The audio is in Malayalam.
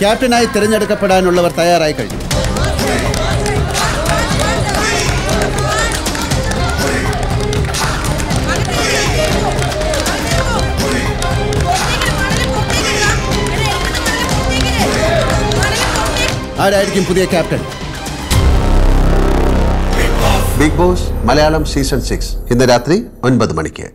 ക്യാപ്റ്റനായി തിരഞ്ഞെടുക്കപ്പെടാനുള്ളവർ തയ്യാറായി കഴിഞ്ഞു. ആരായിരിക്കും പുതിയ captain? Bigg Boss Malayalam season six ഇന്ന് രാത്രി ഒൻപത് മണിക്ക്.